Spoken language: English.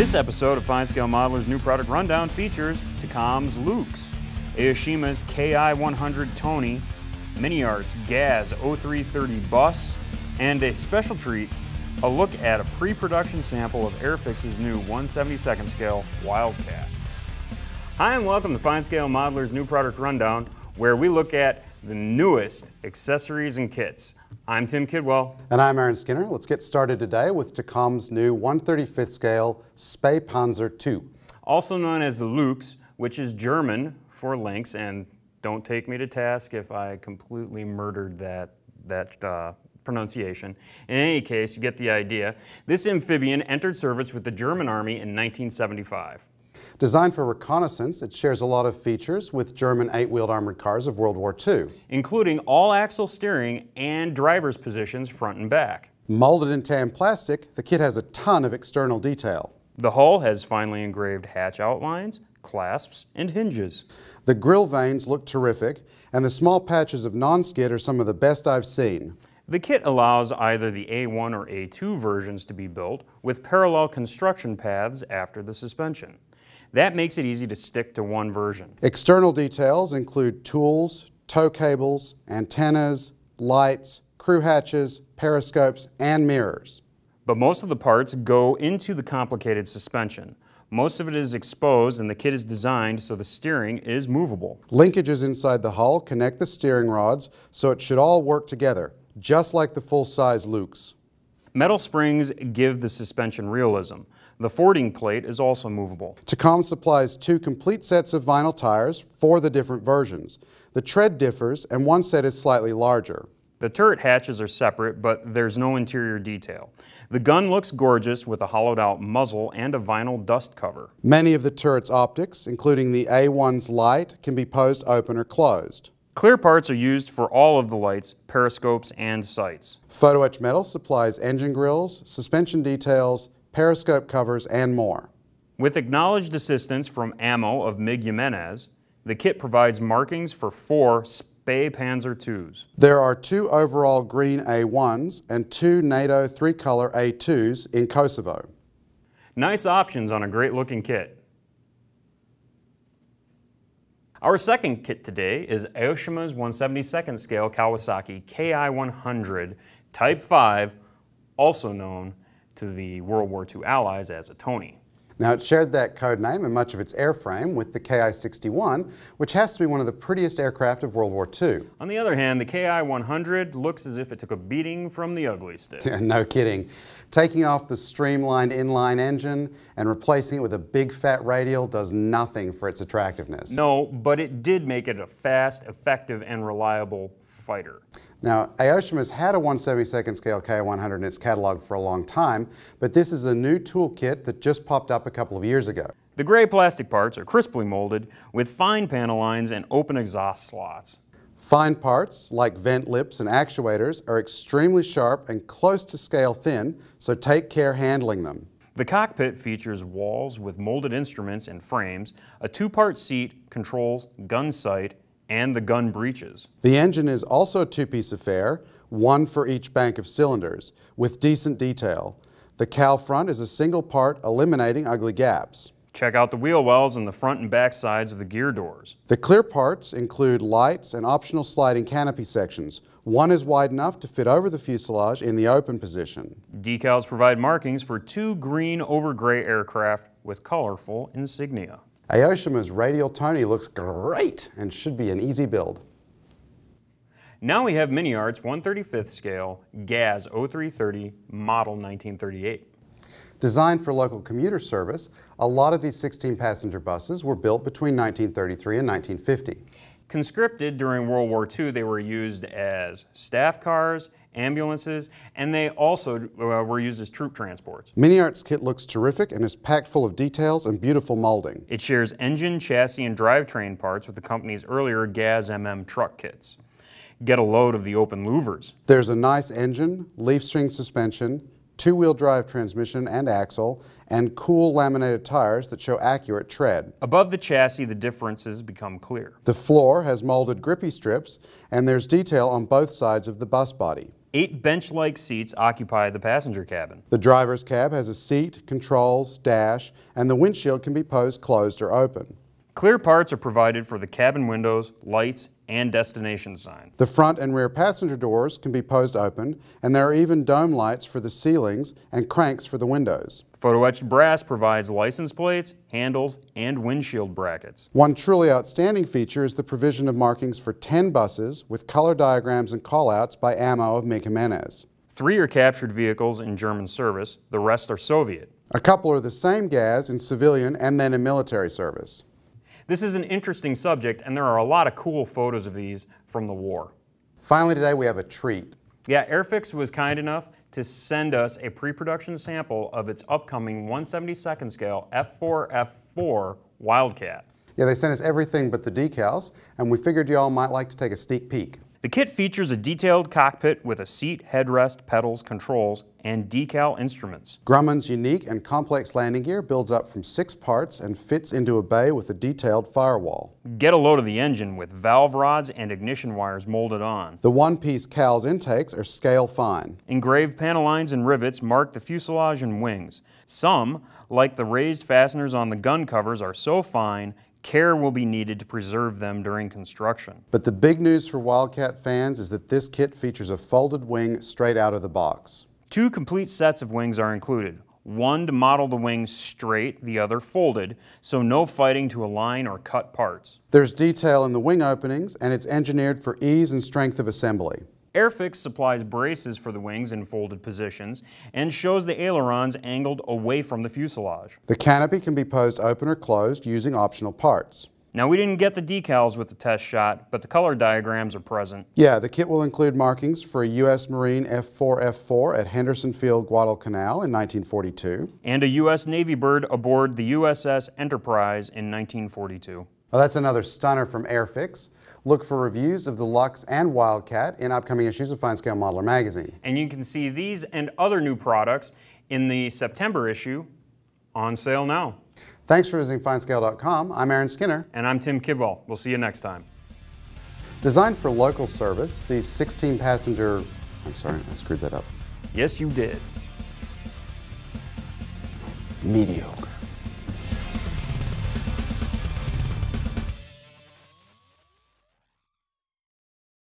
This episode of FineScale Modeler's new product rundown features Takom's Luchs, Aoshima's Ki-100 Tony, MiniArt's Gaz 0330 Bus, and a special treat, a look at a pre-production sample of Airfix's new 172nd scale Wildcat. Hi and welcome to FineScale Modeler's new product rundown, where we look at the newest accessories and kits. I'm Tim Kidwell. And I'm Aaron Skinner. Let's get started today with Takom's new 135th scale Spähpanzer II. Also known as the Luchs, which is German for lynx, and don't take me to task if I completely murdered that, that uh, pronunciation. In any case, you get the idea. This amphibian entered service with the German Army in 1975. Designed for reconnaissance, it shares a lot of features with German eight-wheeled armored cars of World War II. Including all-axle steering and driver's positions front and back. Molded in tan plastic, the kit has a ton of external detail. The hull has finely engraved hatch outlines, clasps, and hinges. The grille vanes look terrific, and the small patches of non-skid are some of the best I've seen. The kit allows either the A1 or A2 versions to be built with parallel construction paths after the suspension. That makes it easy to stick to one version. External details include tools, tow cables, antennas, lights, crew hatches, periscopes, and mirrors. But most of the parts go into the complicated suspension. Most of it is exposed and the kit is designed so the steering is movable. Linkages inside the hull connect the steering rods so it should all work together, just like the full-size Luchs. Metal springs give the suspension realism. The fording plate is also movable. Takom supplies two complete sets of vinyl tires for the different versions. The tread differs and one set is slightly larger. The turret hatches are separate, but there's no interior detail. The gun looks gorgeous with a hollowed out muzzle and a vinyl dust cover. Many of the turret's optics, including the A1's light, can be posed open or closed. Clear parts are used for all of the lights, periscopes, and sights. Photo etch metal supplies engine grills, suspension details, periscope covers, and more. With acknowledged assistance from AMMO of MiG Jimenez, the kit provides markings for four Spähpanzer IIs. There are two overall green A1s and two NATO three-color A2s in Kosovo. Nice options on a great looking kit. Our second kit today is Aoshima's 172nd scale Kawasaki Ki-100 Type 5, also known to the World War II Allies as a Tony. Now it shared that code name and much of its airframe with the Ki-61, which has to be one of the prettiest aircraft of World War II. On the other hand, the Ki-100 looks as if it took a beating from the ugly stick. no kidding. Taking off the streamlined inline engine and replacing it with a big fat radial does nothing for its attractiveness. No, but it did make it a fast, effective, and reliable fighter. Now, has had a 172nd scale Ki-100 in its catalog for a long time, but this is a new toolkit that just popped up a couple of years ago. The gray plastic parts are crisply molded with fine panel lines and open exhaust slots. Fine parts, like vent lips and actuators, are extremely sharp and close to scale thin, so take care handling them. The cockpit features walls with molded instruments and frames, a two-part seat, controls, gun sight, and the gun breeches. The engine is also a two-piece affair, one for each bank of cylinders, with decent detail. The cowl front is a single part, eliminating ugly gaps. Check out the wheel wells and the front and back sides of the gear doors. The clear parts include lights and optional sliding canopy sections. One is wide enough to fit over the fuselage in the open position. Decals provide markings for two green over gray aircraft with colorful insignia. Aoshima's Radial Tony looks great and should be an easy build. Now we have MiniArt's 135th scale GAZ 0330 model 1938. Designed for local commuter service, a lot of these 16-passenger buses were built between 1933 and 1950. Conscripted during World War II, they were used as staff cars ambulances, and they also uh, were used as troop transports. MiniArt's kit looks terrific and is packed full of details and beautiful molding. It shares engine, chassis, and drivetrain parts with the company's earlier GAZ MM truck kits. Get a load of the open louvers. There's a nice engine, leaf spring suspension, two-wheel drive transmission and axle, and cool laminated tires that show accurate tread. Above the chassis, the differences become clear. The floor has molded grippy strips, and there's detail on both sides of the bus body. Eight bench-like seats occupy the passenger cabin. The driver's cab has a seat, controls, dash, and the windshield can be posed closed or open. Clear parts are provided for the cabin windows, lights, and destination sign. The front and rear passenger doors can be posed open, and there are even dome lights for the ceilings and cranks for the windows. Photo etched brass provides license plates, handles, and windshield brackets. One truly outstanding feature is the provision of markings for 10 buses with color diagrams and callouts by AMMO of MiG Jimenez. Three are captured vehicles in German service, the rest are Soviet. A couple are the same GAZ in civilian and then in military service. This is an interesting subject, and there are a lot of cool photos of these from the war. Finally today we have a treat. Yeah, Airfix was kind enough to send us a pre-production sample of its upcoming 172nd scale F4F4 Wildcat. Yeah, they sent us everything but the decals, and we figured y'all might like to take a sneak peek. The kit features a detailed cockpit with a seat, headrest, pedals, controls, and decal instruments. Grumman's unique and complex landing gear builds up from six parts and fits into a bay with a detailed firewall. Get a load of the engine with valve rods and ignition wires molded on. The one-piece cowl's intakes are scale fine. Engraved panel lines and rivets mark the fuselage and wings. Some, like the raised fasteners on the gun covers, are so fine Care will be needed to preserve them during construction. But the big news for Wildcat fans is that this kit features a folded wing straight out of the box. Two complete sets of wings are included. One to model the wings straight, the other folded, so no fighting to align or cut parts. There's detail in the wing openings, and it's engineered for ease and strength of assembly. Airfix supplies braces for the wings in folded positions and shows the ailerons angled away from the fuselage. The canopy can be posed open or closed using optional parts. Now we didn't get the decals with the test shot, but the color diagrams are present. Yeah, the kit will include markings for a U.S. Marine F4F4 at Henderson Field, Guadalcanal in 1942. And a U.S. Navy bird aboard the USS Enterprise in 1942. Well, that's another stunner from Airfix. Look for reviews of the Luchs and Wildcat in upcoming issues of FineScale Modeler magazine. And you can see these and other new products in the September issue on sale now. Thanks for visiting finescale.com. I'm Aaron Skinner. And I'm Tim Kidwell. We'll see you next time. Designed for local service, these 16 passenger, I'm sorry, I screwed that up. Yes, you did. Mediocre.